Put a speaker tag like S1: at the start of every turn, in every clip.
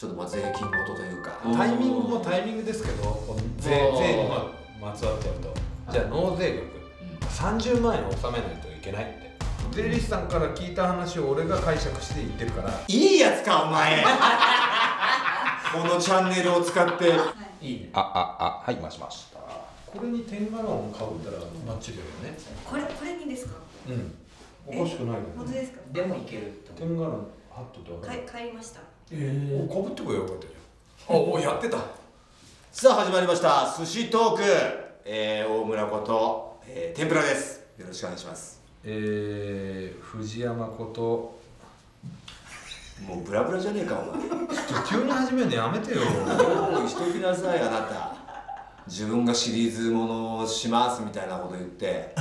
S1: ちょっとまあ税金元というか。
S2: タイミングもタイミングですけどこの税税にまつわっちゃうとじゃあ納税額。30万円納めないといけないって。税理士さんから聞いた話を俺が解釈して言ってるから。
S1: いいやつかお前。このチャンネルを使って。
S2: い。いね。
S3: あああはい回しまし。た
S2: これにテンガロンかぶったらバッチリだよね。
S4: これこれにですか？
S2: うん。おかしくないよね。
S4: 本当ですか？
S5: でもいけると
S2: テンガロンハットってわか
S4: 買い
S2: る
S4: 買いました
S2: おかぶってこいよかったじゃん。あおやってた。
S1: さあ始まりました。寿司トーク、えー、大村こと、えー、天ぷらです。よろしくお願いします。
S2: えー、藤山こと。
S1: もうブラブラじゃねえかお前。
S2: ちょ急に始めるのやめてよ。
S1: 用意しときなさいあなた。自分がシリーズものをしますみたいなこと言って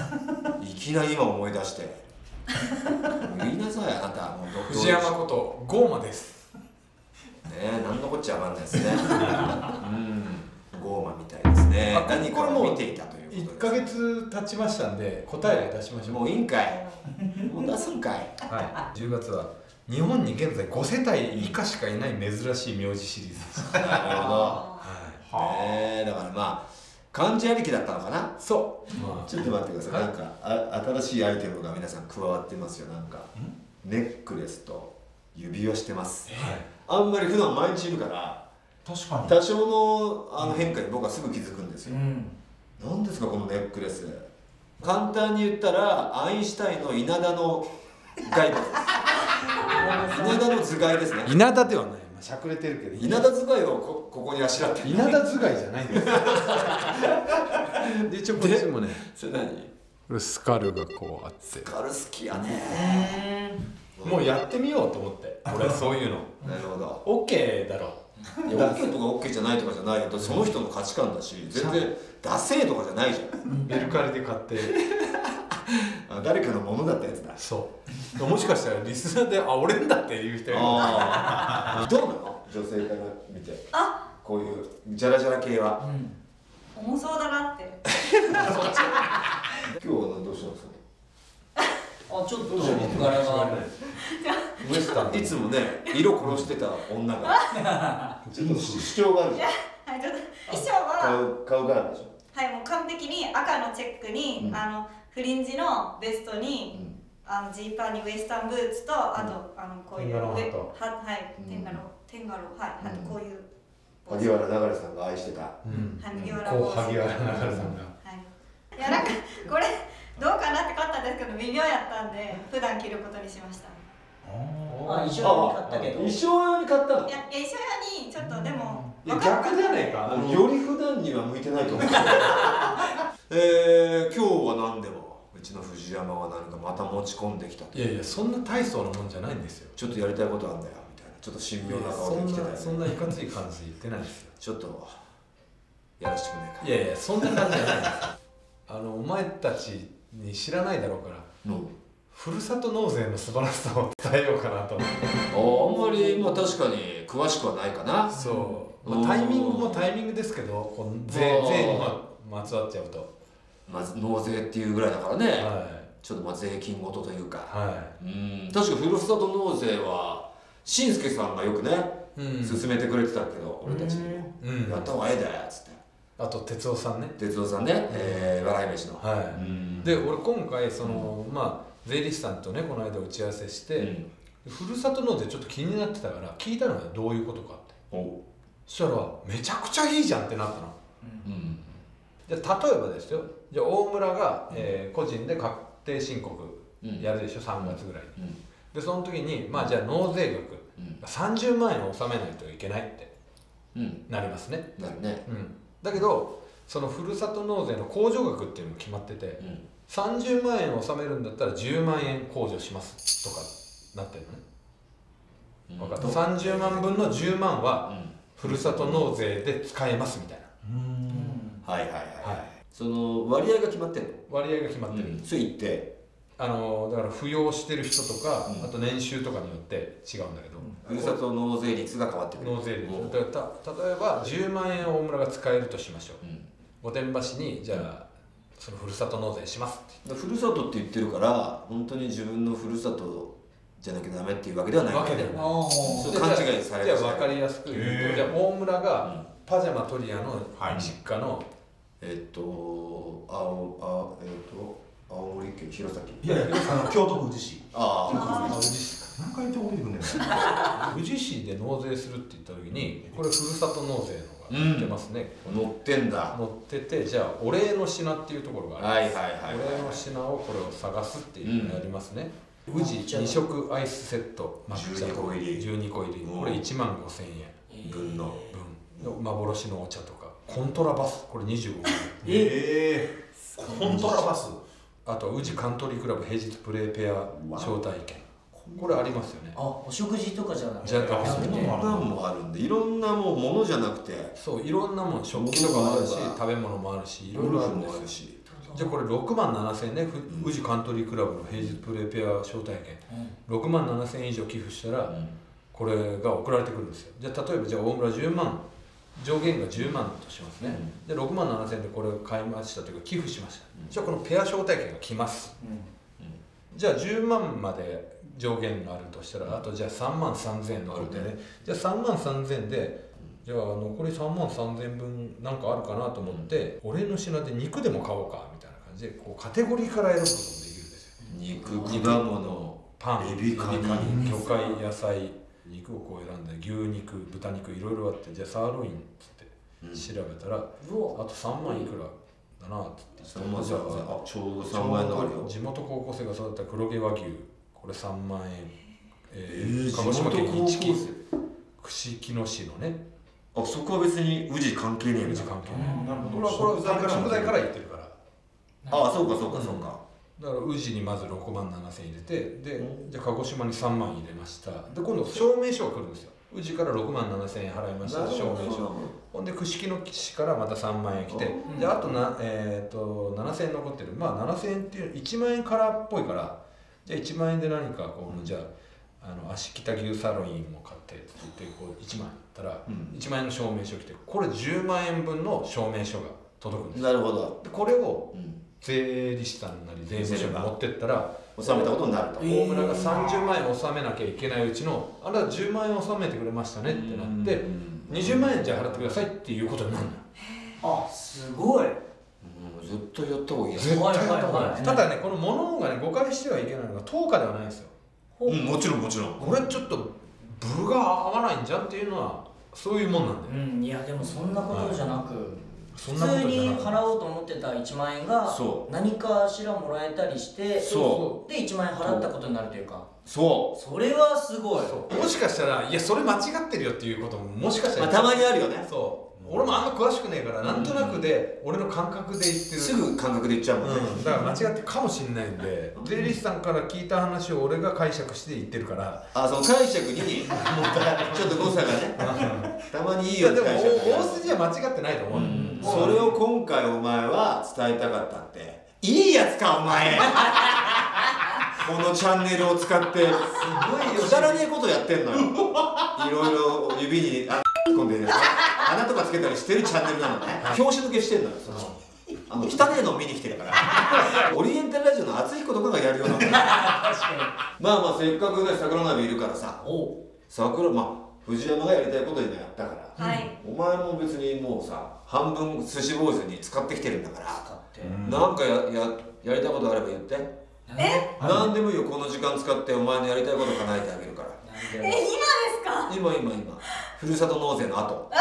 S1: いきなり今思い出して。言いなさいあなた。もうど
S2: 藤山ことゴーマです
S1: ねえ何のこっちゃわかんないですね。うん。ゴーマみたいですね。何か
S2: これも
S1: 見ていたという
S2: 1
S1: ことで
S2: ヶ月経ちましたんで答え出しましょう。
S1: すもういいんかい。もう出すんかい。
S2: はい、10月は日本に現在5世帯以下しかいない珍しい名字シリーズ。です、
S1: なるほど。
S2: は
S1: ねえだからまあ漢字ありきだったのかな？い
S2: そう、ま
S1: ちょっと待ってください、
S2: はい。
S1: なんかあ新しいアイテムが皆さん加わってますよ。なんかネックレスと指輪してます。
S2: あはい、
S1: あんまり普段毎日いるから
S5: 確かに。
S1: 多少のあの変化に僕はすぐ気づくんですよ、
S5: うん。
S1: 何ですかこのネックレス。簡単に言ったらアインシュタインの稲田の骸骨です。稲田の頭蓋ですね。
S2: 稲田ではない、まあ、しゃくれてるけど。
S1: 稲田頭蓋をこここにあしらって。る
S2: 稲田頭蓋じゃないんです。で一応こっちもね
S1: それ何
S2: これスカルがこうあって。
S1: ガル好きやね
S2: もうやってみようと思って。俺 はそういうの。
S1: なるほど。
S2: OK だろ
S1: いや OK とか OK じゃないとかじゃないよ。だってその人の価値観だし全然ダセーとかじゃないじゃん。
S2: メルカリで買って。
S1: あ誰かのものだったやつだ。
S2: そう。もしかしたらリスナーであ俺んだって言う人いる。
S1: ああどうなの？女性から見て。
S4: あ。
S1: こういうジャラジャラ系は。
S4: 重そうだなって。
S1: 今日はどうしたんですか？
S5: あちょっと柄が
S2: ウエスタン。
S1: いつもね色殺してた女が。ちょっと主張があるじゃん。
S4: はいちょっと衣装は
S1: 顔顔があるでしょ。
S4: はいもう完璧に赤のチェックに、
S1: うん。
S4: あのフリンジのベストに、あのジーパンにウエスタンブーツとあと、あのこういう
S2: テンガロンハッ
S4: 上
S2: ト
S4: ははい
S1: うん。
S4: テンガロンテンガロンはいあとこういう
S1: 萩原流さんが愛してた。
S2: うん。
S4: はい麦わら
S2: こう
S4: 帽子
S2: 萩原流さんが。
S4: はい。いやなんかこれどうかなって買ったんですけど微妙やったんで普段着ることにしました。
S5: あ一緒に買ったけど。
S1: 衣装用に買ったの？
S4: いやいや一緒用にちょっとでも
S2: いや
S4: 分かった
S2: 逆じゃねえか。
S1: あのより普段には向いてないと思う。えー、今日は何でもうちの藤山は何かまた持ち込んできたと。
S2: いやいやそんな大層なもんじゃないんですよ。
S1: ちょっとやりたいことあんだよみたいな。ちょっと神妙な顔で来てたよ、ね、
S2: そんなそんないかつい感じで言ってないですよ。
S1: ちょっとやらせてくれ。ないか
S2: いやいやそんな感じじゃないですよ。あのお前たちに知らないだろうから。
S1: うん。
S2: ふるさと納税の素晴らしさを伝えようかなと思って。
S1: ああんまりまあ確かに詳しくはないかな。
S2: そう、
S1: うん。
S2: まあ、タイミングもタイミングですけどこの税税にままつわっちゃうと。
S1: まず納税っていうぐらいだからね、
S2: は
S1: ちょっとまあ税金ごとというか。
S2: い。は
S1: うん。確かふるさと納税はしんすけさんがよくね、
S2: いうん。
S1: 勧めてくれてたけど俺たちにも、
S2: うん。
S1: やった方がええでっつって
S2: あと哲夫さんね。
S1: 哲夫さんね、えー、笑い飯の、
S2: はい、
S1: うん。
S2: で俺今回その、まあ税理士さんとねこの間打ち合わせして、
S1: うん。
S2: ふるさと納税ちょっと気になってたから聞いたのがどういうことかって。
S1: お。
S2: そしたらめちゃくちゃいいじゃんってなったの。
S1: うん。
S2: じ例えばですよ。じゃあ大村が、えー個人で確定申告
S1: うん。
S2: やるでしょ3月ぐらいに。
S1: うん。
S2: でその時にまあじゃあ納税額
S1: うん。
S2: 30万円納めないといけないって
S1: うん。
S2: なりますね、
S1: なるね。
S2: うん、だけどそのふるさと納税の控除額っていうのも決まってて
S1: うん。
S2: 30万円納めるんだったら10万円控除しますとかなってるのね。分かった。30万分の10万は
S1: うん。
S2: ふるさと納税で使えますみたい
S1: はいはいはい、
S2: はい。
S1: その割合が決まってんの？
S2: な割合が決まってる、
S1: それ言って？
S2: あのだから扶養してる人とか、
S1: うん。
S2: あと年収とかによって違うんだけど、
S1: ふるさと納税率が変わってくる。
S2: 納税率。例えば10万円大村が使えるとしましょう。
S1: うん。
S2: 御殿場市にじゃあそのふるさと納税しますって。
S1: ふるさとって言ってるから本当に自分のふるさとじゃなきゃダメっていうわけではない。
S2: わけではない。
S1: 勘違いされ
S2: じゃあ
S1: て
S2: 分かりやすく言うとじゃあ大村がパジャマトリアの実家の
S1: えっと青あえっと青森県弘前
S6: いやいやあの京都府宇治市。
S1: ああ。
S2: 宇治市
S6: 何回言っててくんねん
S2: 宇治市で納税するって言った時にこれふるさと納税のが載ってますね、
S1: 乗ってんだ。
S2: 載っててじゃあお礼の品っていうところがある
S1: はいはいはいはい。
S2: お礼の品をこれを探すっていうのをやりますね、宇治2食アイスセット抹茶。
S1: 12個入り。
S2: 12個入り。
S1: うん。
S2: これ1万5000円。
S1: 分の。
S2: 分の。幻のお茶とか。コントラバス。これ25円。
S6: ええコントラバス？
S2: あと宇治カントリークラブ平日プレーペア招待券。これありますよね。
S5: あお食事とかじゃなくて。
S2: じゃなくて
S1: もあるんでいろんなもうものじゃなくて。
S2: そういろんなもん食器とかもあるし食べ物もあるしいろいろあるんですよ。じゃあこれ6万7000円ね。ふ宇治カントリークラブの平日プレーペア招待券。6万7000円以上寄付したらこれが送られてくるんですよ。じゃあ例えばじゃあ大村10万上限が10万としますね、で6万7000円でこれを買いましたというか寄付しました、じゃあこのペア招待券が来ます、じゃあ10万まで上限があるとしたらあとじゃあ3万3000円残ってね、じゃあ3万3000円でじゃあ残り3万3000円分なんかあるかなと思って、俺の品で肉でも買おうかみたいな感じでこうカテゴリーから選ぶこともできるんですよ。
S1: 肉果物
S2: パン
S1: エビカニ。
S2: 魚介野菜肉をこう選んで牛肉豚肉いろいろあってじゃあサーロインっつって調べたら、あと3万いくらだなっつって
S1: 3万
S2: じゃ
S1: 3000
S2: あ
S1: あちょうど3万円のあるよ
S2: 地元高校生が育った黒毛和牛。これ3万円、え
S1: えー
S2: 鹿児島県
S1: 地元高校
S2: 一木串木野市のね。
S1: あそこは別に宇治関係ねえんだ。
S2: 宇治関係ない。
S6: なるほ
S2: これはこれは食材から
S6: い
S2: 言ってるから。
S1: あそうかそうかそうか
S2: だから宇治にまず6万7千入れてで、じゃあ鹿児島に3万入れました。で今度証明書が来るんですよ。宇治から6万7千円払いました証明書。ほんで串木の市からまた3万円来て、であとな、えー、と7000円残ってる。まあ7000円っていう1万円からっぽいからじゃあ1万円で何かこう、じゃああの足北牛サーロインも買ってって言ってこう1万円やったら、
S1: うん。
S2: 1万円の証明書来てこれ10万円分の証明書が届くんです
S1: なるほど。
S2: でこれを
S1: うん
S2: 税理士さんなり税務署に持ってったら
S1: 納めたことになると。
S2: 大村が30万円納めなきゃいけないうちのあなた10万円納めてくれましたねってなって20万円じゃあ払ってくださいっていうことになるんだよ
S5: あすごい。
S1: うん絶対やった方がいいやつ
S2: 絶対やった
S5: はい
S2: 方がいい
S5: はいはい。
S2: ただねこの物がね誤解してはいけないのが10日ではないんですよ。
S1: う。んもちろんもちろん。
S2: これちょっとブルが合わないんじゃんっていうのはそういうもんなんだよ。
S5: うんいやでもそんなことじゃなく、
S2: そんなこと
S5: 普通に払おうと思ってた1万円が
S1: そう。
S5: 何かしらもらえたりして
S1: そ
S5: で1万円払ったことになるというか。
S1: そ
S5: それはすごい。
S2: もしかしたらいやそれ間違ってるよっていうことももしかし
S1: う
S2: たら、
S1: まあたまにあるよね。
S2: そう。俺もあんま詳しくねえからなんとなくで俺の感覚で言ってる。
S1: すぐ感覚で言っちゃうもんね。
S2: うん、だから間違ってるかもしれないんで税理士さんから聞いた話を俺が解釈して言ってるから。
S1: あその解釈に ちょっと誤差がね。たまにいいよって解釈
S2: 大筋は間違ってないと思う、
S1: それを今回お前は伝えたかったって。いいやつかお前。このチャンネルを使って。
S5: すごいよ。
S1: くだらねえことやってんのよ。いろいろ指にあ突っ込んでね穴とかつけたりしてるチャンネルなのね。拍子抜けしてんのよそのあの汚ねえのを見に来てるから。オリエンタルラジオの熱い子とかがやるようなまあ
S5: 確かに。
S1: まあせっかくね桜鍋いるからさ。桜まあ藤山がやりたいこと今やったから。
S4: はい。
S1: お前も別にもうさ半分寿司坊主に使ってきてるんだから。
S5: 使って、
S1: なんかやややりたいことあれば言って。
S4: え？
S1: 何でもいいよこの時間使ってお前のやりたいこと叶えてあげるから。
S4: え今ですか？
S1: 今今今。ふるさと納税の後。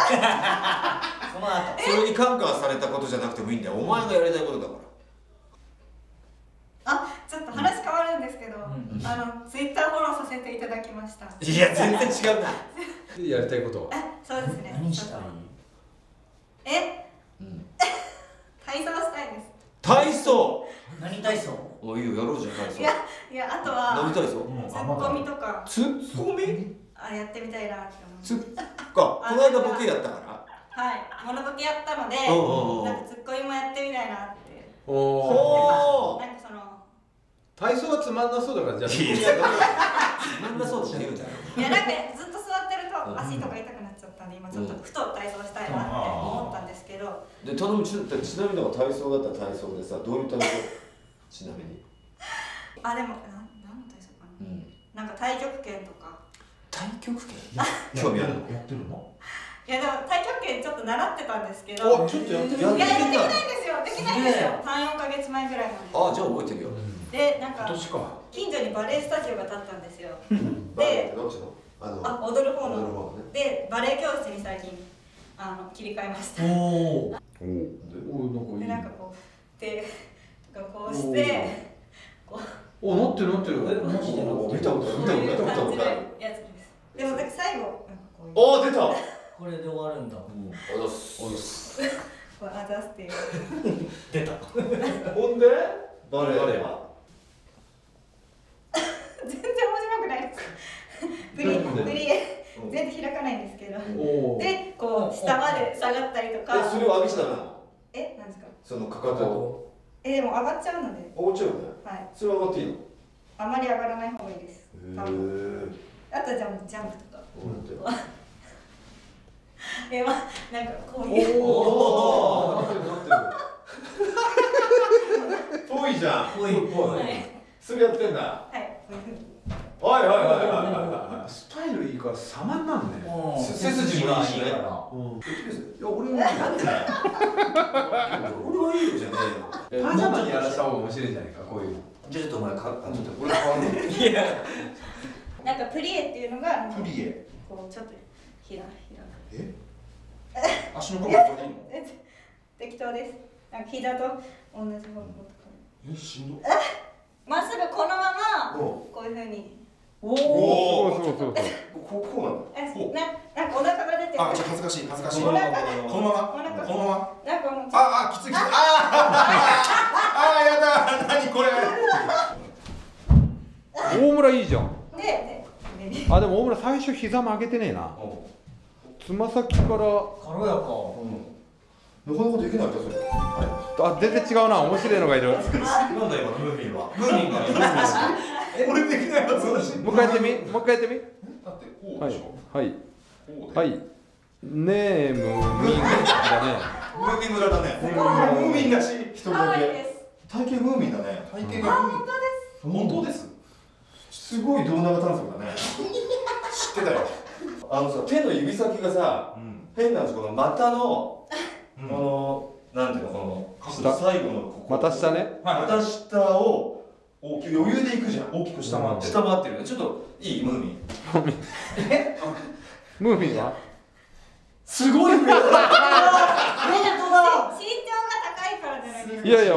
S5: その後。
S1: それに感化されたことじゃなくてもいいんだよ。お前がやりたいことだから。
S4: あちょっと話変わるんですけど、
S5: ん。
S4: あのツイッターフォローさせていただきました。
S1: いや全然違うな
S2: でやりたいことは。
S4: えそうですね。
S5: 何したい
S4: え、
S1: うん。
S4: 体操したいです。
S1: 体操？
S5: 何体操？
S1: おいいよやろうじゃん体操。
S4: いやいやあとは
S1: 何体操？
S4: ツッコミとか。
S1: ツッコミ？
S4: あれやってみたいなって思
S1: ツ
S4: う
S1: ッかこの間ボケやったから。
S4: はい。モノボケやったのでなんかツッコミもやってみたいなって。
S2: おお
S1: ほ
S4: なんかその
S2: 体操はつまんなそうだからじゃあ。
S1: いやなん。だそうって言うんだよ
S4: いやなんか足とか痛くなっちゃったんで今ちょっとふと体操したいなって思ったんですけど。
S1: で頼むちちなみに体操だった？ら体操でさどういう体操？ちなみに。
S4: あでもな何の体操かな？
S1: うん。
S4: なんか太極拳とか。
S1: 太極拳？興味ある？の
S6: やってるの？
S4: いやでも太極拳ちょっと習ってたんですけど
S6: おちょっとやってみ
S1: や
S4: いややってき
S1: みた
S4: ないんですよ。できないんですよ。34か月前ぐらいま
S1: あじゃあ覚えてるよ。
S4: ででなんか
S2: 今年か。
S4: 近所にバレエスタジオが建ったんですよ。
S1: であの
S4: あ踊る方の。
S1: 踊る方のね。
S4: でバレエ教室に最近あの切り替えました。
S5: おお
S2: おおなんかいい。
S4: でなんかこう手とかこうして
S2: お乗ってる乗ってる。
S5: えマジでな
S1: お見たことある見た
S4: こういう
S1: ことある見たことある
S4: やつです。でもなんか最後なんかこういう。
S1: おお出た。
S5: これで終わるんだ。
S1: おどっす。
S4: こうあざすっていう。
S5: 出た。
S1: ほんで？バレエは
S4: 全然面白くないですプリプリエ全然開かないんですけど。
S2: おお
S4: でこう下まで下がったりとか。
S1: えそれを上げちゃダメなの？
S4: えなんですか？
S1: そのかかと。を
S4: えでも上がっちゃうので。
S1: おちろんね。
S4: はい。
S1: それは上がっていいの？
S4: あまり上がらない方がいいです。多分。
S1: へ
S4: あとジャンプジャンプと。か
S1: え
S4: えまあなんかこういう。
S1: おおなってるなってるぽいじゃん。
S5: ぽい。ぽい。
S4: はい
S1: それやってんだ。
S4: はい
S1: はいはいはいはいはい
S2: いいから様になんね。
S5: うん。
S1: 背筋もいいしね。
S5: から
S2: うん。
S1: いや俺はいいよ。なんでだよ俺はいいよじゃねえよ。
S2: パジャマにやらした方が面白いじゃないかこういうの。
S1: じゃあちょっとお前かあちょっと俺変わんね
S5: いや。
S4: なんかプリエっていうのが
S6: プリエ。
S4: こうちょっとひらひら。
S6: え？足の甲がここでいいの？
S4: え 適当です。なんか膝と同じ方向とか
S6: え？しんど
S4: まっすぐこのまま
S1: お
S4: こういうふうに。
S5: おお
S1: お
S2: そうそうそう。
S1: ここうなんだ
S4: え
S6: お。
S4: ななんかお腹が出てる。
S6: あちょっと恥ずかしい恥ずかしい。このまま？
S4: お腹
S6: このまま？
S4: なんかもう
S6: ああきついきつい。あああやだ何これ？
S2: 大村いいじゃん。
S4: ででで
S2: あでも大村最初膝曲げてねえな。つま先から。
S5: 軽やか。
S1: なかなかできないんだそれ
S2: あ全然違うな。面白いのがいる。
S1: なんだ今のムーミンは。
S5: ムーミンが
S2: 回やってみ？もう一回やってみ？
S6: だってこう
S2: はい
S6: でしょ？
S2: はい。
S6: こうで。
S2: はい。ネームミンだね。
S1: ムーミン村だね。
S6: ムーミンらし。い
S1: 一人
S4: 可
S1: だけ。体型ムーミンだね。
S6: 体型がムーミン本当です。
S1: すごい胴長短足だね。
S6: 知ってたよ。
S1: あのさ手の指先がさ
S6: うん。
S1: 変なんですこの股の
S6: うん。
S1: このなんていうのこの
S2: 下。
S1: 最後のここ。
S2: 股下ね。
S1: 股下を
S6: 大きく
S1: 余裕でいくじゃん。
S6: 大きく下回って。る
S1: 下回ってるね。ちょっといい？ムーミン。
S2: ムーミン。は？
S1: すごいね。
S5: 本当だ。
S4: 身長が高いからじゃないですか
S2: いやいや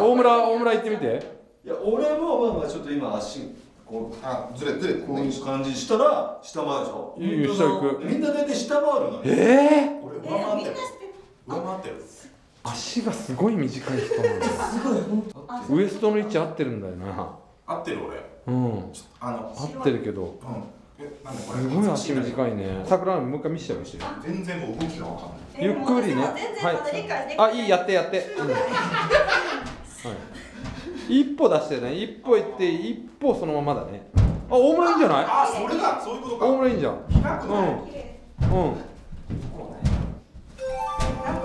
S2: 大村大村行ってみて。
S1: いや俺もまあまあちょっと今足こう
S6: あずれずれ
S1: こういう感じにしたら下回るでしょ。
S2: い下行く。
S1: みんな大体下回るのよ。
S2: ええ
S6: 俺
S4: え
S6: 上回ってる。上回ってる
S2: 足がすごい短い人なんだよ。
S4: あ
S2: ウエストの位置合ってるんだよな。
S6: 合ってる俺。
S2: うん。
S6: あの
S2: 合ってるけど。
S6: うん。えなんだこれ？
S2: すごい足
S6: い
S2: 短いね。桜もう一回見せてほしい
S6: 全然もう動きがわかんない。
S2: ゆっくりね。
S4: えでも私も全然まだ理解できて
S2: あいいやってやって、うん。はい、一歩出してね。一歩行って一歩そのままだね。あ大村いいんじゃない？
S6: あそれだ。そういうことか。
S2: 大村いいんじゃん。
S6: 開くの
S2: うん。うん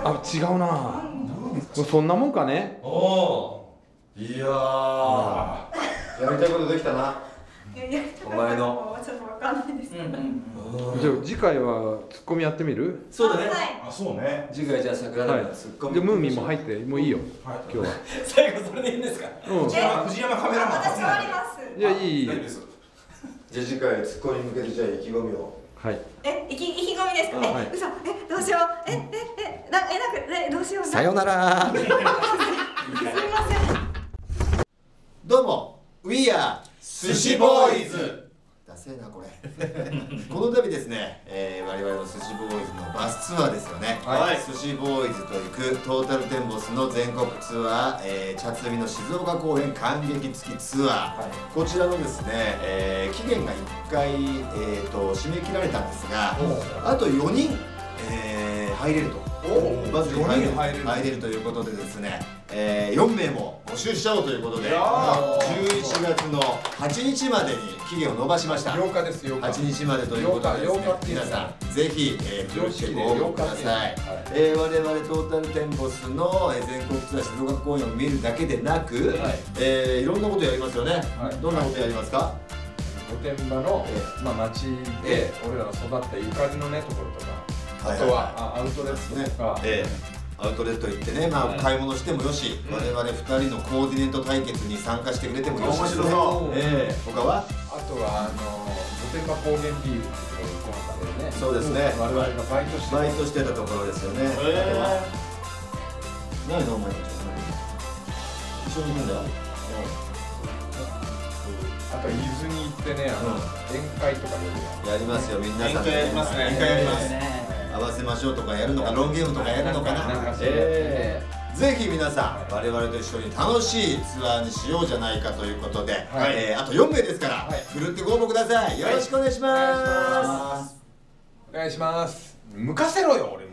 S2: あ違うな。そんなもんかね。
S1: おおいやー。やりたいことできたな。い
S4: やいや
S1: お前の
S4: ちょっとわかんないです。
S5: うんうん
S2: じゃあ次回はツッコミやってみる？
S1: そうだね。
S4: はい。
S6: あそうね。
S1: 次回じゃあ桜
S2: はい。
S1: 田ツッコミ。
S2: でムーミンも入ってもういいよ。
S6: はい。
S2: 今日は。
S5: 最後それでいいんですか？
S2: うん。
S6: 藤山藤山カメラマン
S4: 私ります。
S2: いやいいいい。
S6: です。
S1: じゃあ次回ツッコミに向けてじゃあ意気込みを。
S2: はい。
S4: え意気意気込みですか、
S1: うん
S2: はい。
S4: え嘘。えどうしよう。えええなえなんかえどうしよう。
S3: さよなら。
S4: すみません
S1: どうも We are 寿司ボーイズダセえなこれ。この度ですね、えー、我々の寿司ボーイズのバスツアーですよね。
S6: はい。
S1: 寿司ボーイズと行くトータルテンボスの全国ツアー、えー、茶摘みの静岡公演感激付きツアー、こちらのですね、えー期限が1回、えー、と締め切られたんですがあと4人、えー入れるとまず入れる
S6: 入れる
S1: 入れるということでですね、えー、4名も募集しちゃおうということで
S6: いやー。
S1: 11月の8日までに期限を延ばしました。
S2: 8日です8
S1: 8日までということでね
S2: 8日っていうの
S1: 皆
S2: は
S1: さんぜひ、えー、
S2: 常識で
S1: ご応募ください、
S2: 8日っていうのははい。
S1: えー我々トータルテンボスのえー全国ツアー静岡公演を見るだけでなく、
S5: はい。
S1: えーいろんなことやりますよね、
S2: はい。
S1: どんなことやりますか、
S2: 御殿場の、
S1: え
S2: まあ、町で俺らが育ったゆかりのねところとか、あと
S1: はいはい。はい
S2: はあアウトレットとか、
S1: ええ。アウトレット行ってね、まあ、
S2: はい。
S1: 買い物してもよし、我々2人のコーディネート対決に参加してくれてもよし。
S6: 面白そう。
S1: ええ。他は？
S2: あとはあの御殿場高原ビールっていうところに行ってましたけどね。
S1: そうですね。
S2: 我々がバイトして
S1: バイトしてたところですよね、あとは？何のお前たち一緒に行くんだ。よ
S2: あとは伊豆に行ってねあの、
S1: うん。
S2: 宴会とかや
S1: りますよみんなさん
S6: 宴会やりますね。
S1: 宴会やります
S5: ね
S1: 合わせましょうとかやるのかロンゲームとかやるのかな。ぜひ皆さん我々と一緒に楽しいツアーにしようじゃないかということで、
S2: はい。
S1: えーあと4名ですから、
S2: はい。
S1: ふるってご応募ください。よろしくお願いします、
S2: お願いします。抜かせろよ俺。も